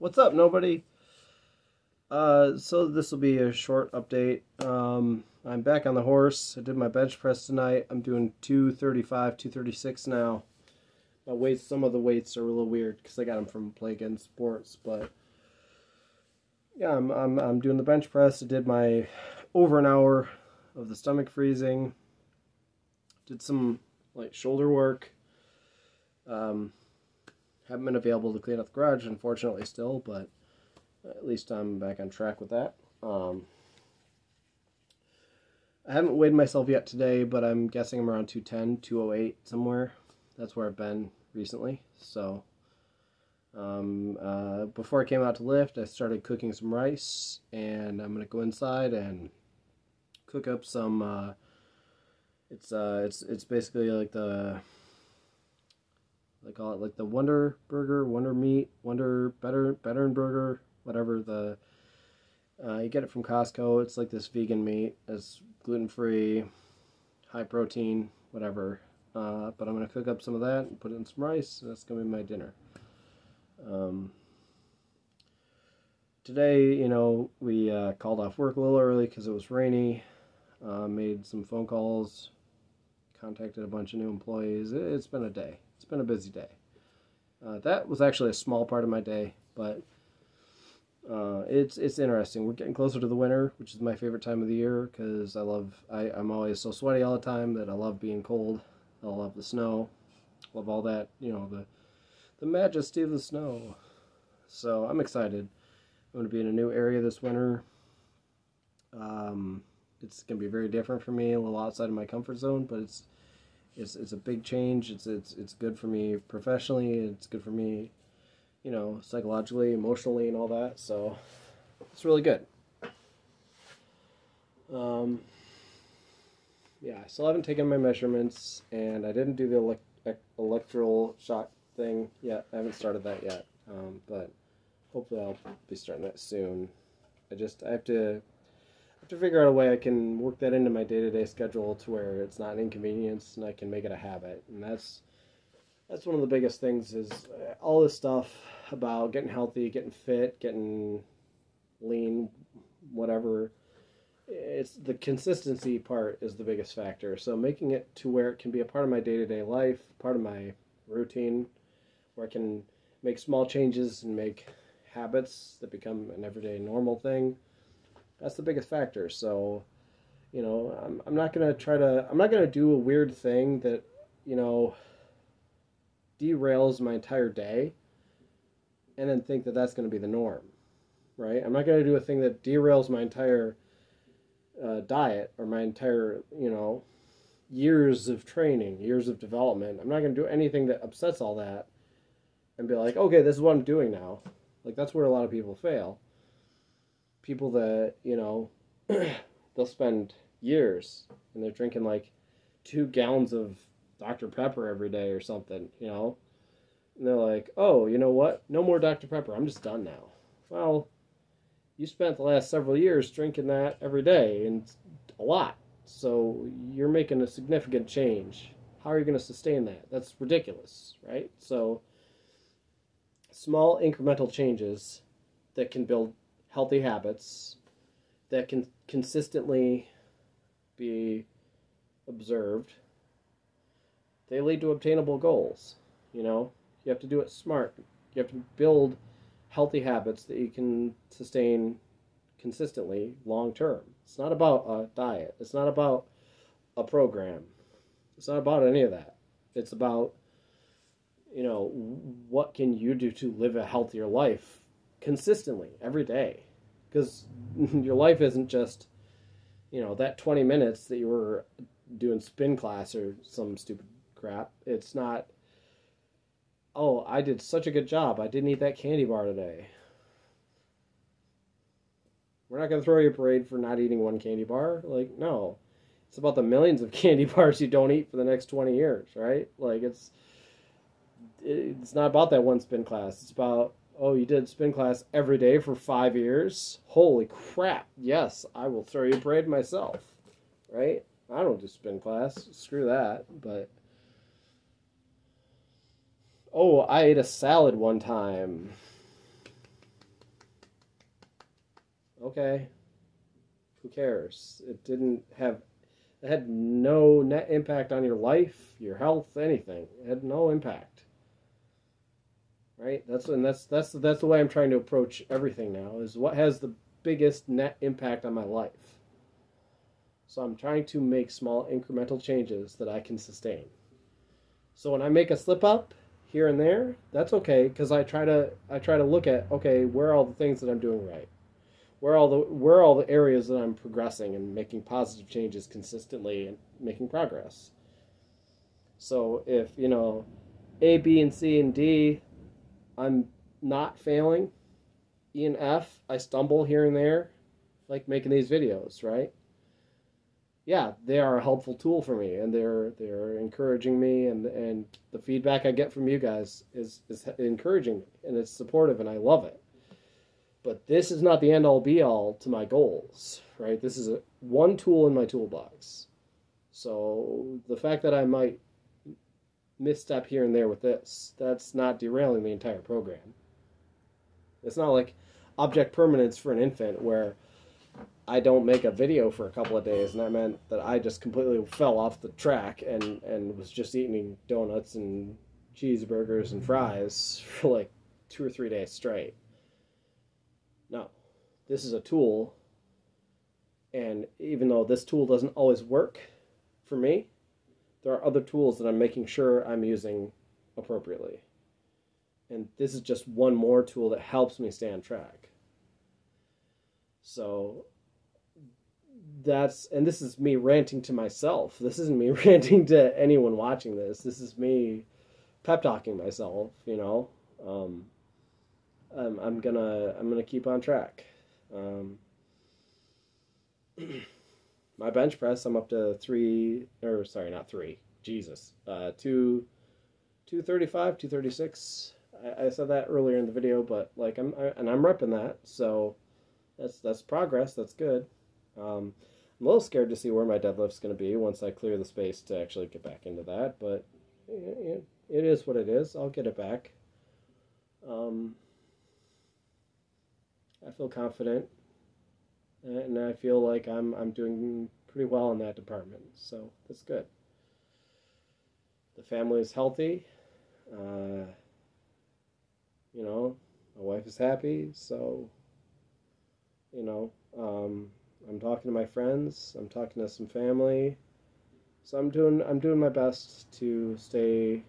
What's up, nobody? Uh, so this will be a short update. Um, I'm back on the horse. I did my bench press tonight. I'm doing 235, 236 now. My weights, some of the weights are a little weird because I got them from Play It Again Sports, but yeah, I'm, I'm, I'm doing the bench press. I did my over an hour of the stomach freezing. Did some like shoulder work. Um, haven't been available to clean up the garage, unfortunately, still, but at least I'm back on track with that. Um, I haven't weighed myself yet today, but I'm guessing I'm around 210, 208 somewhere. That's where I've been recently. So, um, uh, before I came out to lift, I started cooking some rice, and I'm gonna go inside and cook up some. Uh, it's uh, it's it's basically like the they call it like the Wonder Burger, Wonder Meat, Wonder Better Better Burger, whatever the. Uh, you get it from Costco. It's like this vegan meat. It's gluten free, high protein, whatever. Uh, but I'm gonna cook up some of that and put it in some rice. that's gonna be my dinner. Um, today, you know, we uh, called off work a little early because it was rainy. Uh, made some phone calls, contacted a bunch of new employees. It's been a day. It's been a busy day. Uh, that was actually a small part of my day, but uh, it's it's interesting. We're getting closer to the winter, which is my favorite time of the year because I love I, I'm always so sweaty all the time that I love being cold. I love the snow, love all that you know the the majesty of the snow. So I'm excited. I'm going to be in a new area this winter. Um, it's going to be very different for me, a little outside of my comfort zone, but it's it's it's a big change. It's it's it's good for me professionally. It's good for me, you know, psychologically, emotionally, and all that. So it's really good. Um, yeah, I still haven't taken my measurements, and I didn't do the elect- electoral shock thing yet. I haven't started that yet, um, but hopefully I'll be starting that soon. I just I have to to figure out a way I can work that into my day to day schedule to where it's not an inconvenience and I can make it a habit. And that's that's one of the biggest things is uh, all this stuff about getting healthy, getting fit, getting lean, whatever. It's the consistency part is the biggest factor. So making it to where it can be a part of my day to day life, part of my routine, where I can make small changes and make habits that become an everyday normal thing that's the biggest factor. So, you know, I'm, I'm not gonna try to. I'm not gonna do a weird thing that, you know, derails my entire day, and then think that that's gonna be the norm, right? I'm not gonna do a thing that derails my entire uh, diet or my entire, you know, years of training, years of development. I'm not gonna do anything that upsets all that, and be like, okay, this is what I'm doing now. Like that's where a lot of people fail people that you know they'll spend years and they're drinking like two gallons of Dr Pepper every day or something, you know. And they're like, "Oh, you know what? No more Dr Pepper. I'm just done now." Well, you spent the last several years drinking that every day and a lot. So you're making a significant change. How are you going to sustain that? That's ridiculous, right? So small incremental changes that can build healthy habits that can consistently be observed, they lead to obtainable goals. You know, you have to do it smart. You have to build healthy habits that you can sustain consistently long term. It's not about a diet. It's not about a program. It's not about any of that. It's about you know what can you do to live a healthier life consistently every day. Because your life isn't just you know that 20 minutes that you were doing spin class or some stupid crap. It's not oh i did such a good job. I didn't eat that candy bar today. We're not going to throw you a parade for not eating one candy bar. Like no. It's about the millions of candy bars you don't eat for the next 20 years right? Like it's it's not about that one spin class. It's about oh, you did spin class every day for five years? Holy crap. Yes, I will throw you a parade myself. Right? I don't do spin class. Screw that. But. Oh, I ate a salad one time. Okay. Who cares? It didn't have it had no net impact on your life, your health, anything. It had no impact. Right? That's and that's that's that's the way I'm trying to approach everything now is what has the biggest net impact on my life. So I'm trying to make small incremental changes that I can sustain. So when I make a slip up here and there, that's okay because I try to I try to look at okay, where are all the things that I'm doing right? where all the where are all the areas that I'm progressing and making positive changes consistently and making progress. So if you know A, B, and C and D, I'm not failing. E and F, I stumble here and there, like making these videos, right? Yeah, they are a helpful tool for me, and they're they're encouraging me, and and the feedback I get from you guys is is encouraging me, and it's supportive, and I love it. But this is not the end all be all to my goals, right? This is a one tool in my toolbox. So the fact that I might misstep here and there with this, that's not derailing the entire program. It's not like object permanence for an infant where I don't make a video for a couple of days and that meant that I just completely fell off the track and, and was just eating donuts and cheeseburgers and fries for like two or three days straight. No, this is a tool, and even though this tool doesn't always work for me, there are other tools that I'm making sure I'm using appropriately. And this is just one more tool that helps me stay on track. So that's and this is me ranting to myself. This isn't me ranting to anyone watching this. This is me pep talking myself, you know. Um, I'm, I'm gonna I'm gonna keep on track. Um, my bench press, I'm up to three, or sorry, not three. Jesus, uh, two, two thirty-five, two thirty-six. I, I said that earlier in the video, but like I'm, I, and I'm repping that, so that's that's progress. That's good. Um, I'm a little scared to see where my deadlift's going to be once I clear the space to actually get back into that, but it, it is what it is. I'll get it back. Um, I feel confident, and I feel like I'm I'm doing pretty well in that department. So that's good. The family is healthy. Uh, you know, my wife is happy. So, you know, um, I'm talking to my friends. I'm talking to some family. So I'm doing I'm doing my best to stay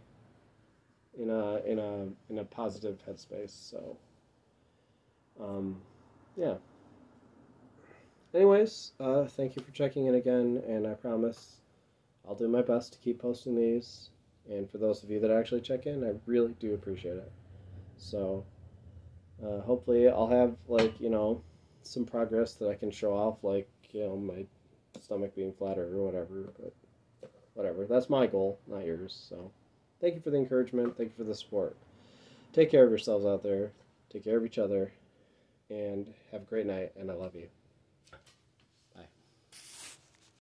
in a in a in a positive headspace. So. Um, yeah. Anyways, uh, thank you for checking in again, and I promise I'll do my best to keep posting these. And for those of you that actually check in, I really do appreciate it. So, uh, hopefully, I'll have, like, you know, some progress that I can show off, like, you know, my stomach being flatter or whatever. But whatever. That's my goal, not yours. So, thank you for the encouragement. Thank you for the support. Take care of yourselves out there. Take care of each other and have a great night, and I love you.